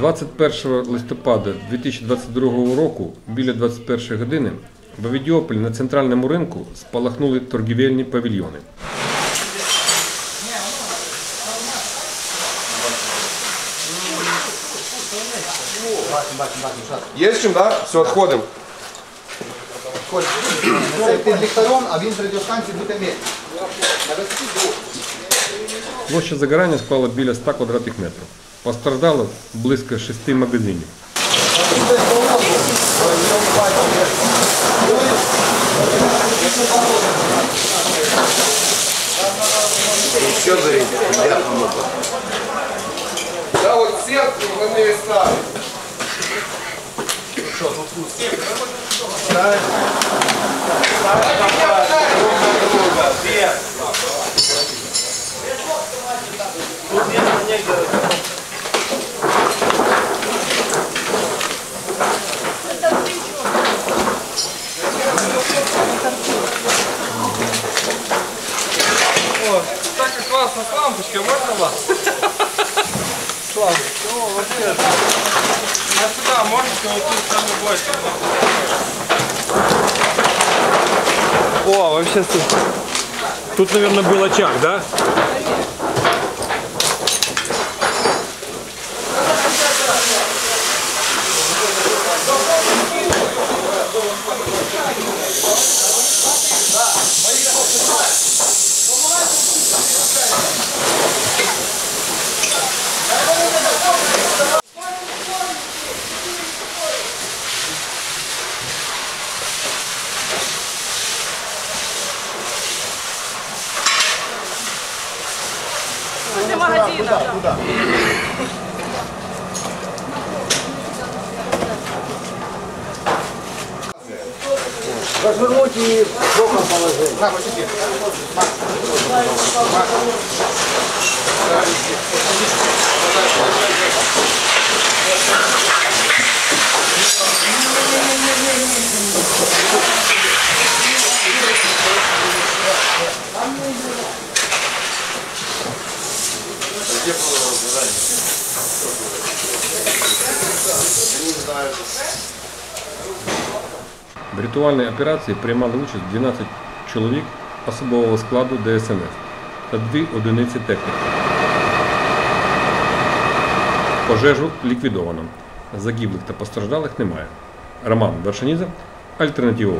21 листопада 2022 року біля 21 години в Авідіополі на центральному ринку спалахнули торгівельні павільйони. Є з чим, да? Все, відходимо. Це під ліхтарем, а він з радіостанції буде мити. Площа загорання склала біля 100 квадратних метрів. Постраждало близько шести магазинів. Що горить? Да вот сердце вони ставлять. Що, тут всіх? Лампочкой, можно вас? Класс. О, вообще. А сюда можете вот тут самый больше. О, вообще тут. Тут, наверное, был очаг, да? Возле магазина. Розвернуть і боком положити. В рятувальній операції приймали участь 12 чоловік особового складу ДСНС та дві одиниці техніки. Пожежу ліквідовано. Загиблих та постраждалих немає. Роман Вершаніза, Альтернатива.